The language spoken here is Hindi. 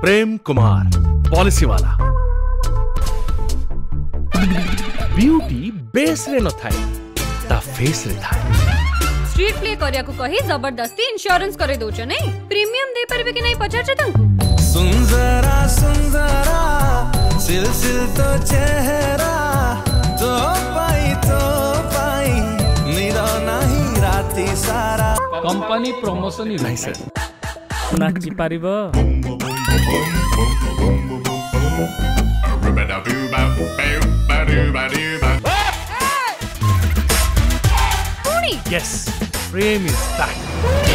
प्रेम कुमार पॉलिसी वाला। ब्यूटी बेस रे न थाए ता फेस रे थाए स्ट्रीट प्ले करिया को कही ज़बरदस्ती इंश्योरेंस करे दो छ नहीं प्रीमियम दे परबे कि नहीं पचार छ तुमको सुन जरा सुन जरा सिल सिल तो चेहरा तो पाई तो पाई निरा नहीं राती सारा कंपनी प्रमोशन ही नहीं sir Nakiparibó. Yes, frame is.